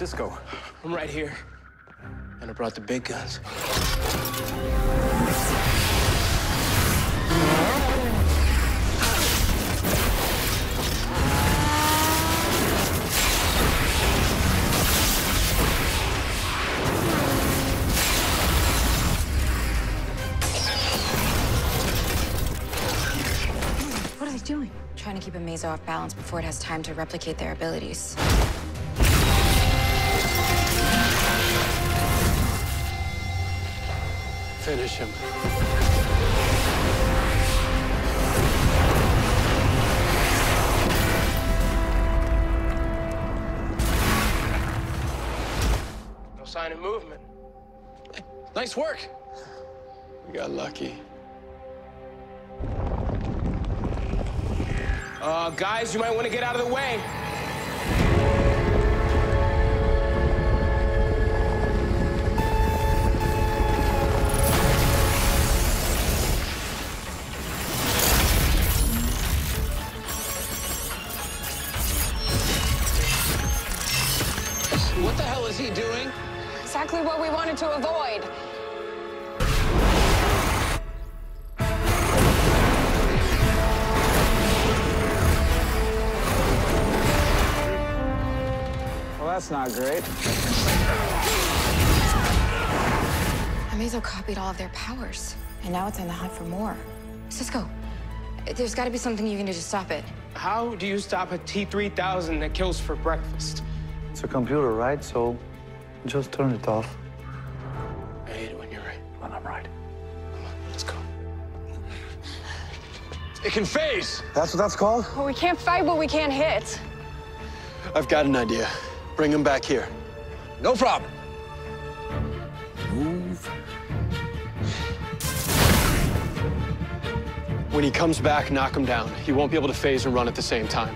Cisco? I'm right here. And I brought the big guns. What are they doing? Trying to keep a Amazo off balance before it has time to replicate their abilities. Finish him. No sign of movement. Nice work. We got lucky. Uh, guys, you might want to get out of the way. What the hell is he doing? Exactly what we wanted to avoid. Well, that's not great. Amazo copied all of their powers, and now it's on the hunt for more. Cisco, there's got to be something you can do to stop it. How do you stop a T-3000 that kills for breakfast? It's a computer, right? So just turn it off. I hate it when you're right. When I'm right. Come on, Let's go. It can phase. That's what that's called? Well, we can't fight what we can't hit. I've got an idea. Bring him back here. No problem. Move. When he comes back, knock him down. He won't be able to phase and run at the same time.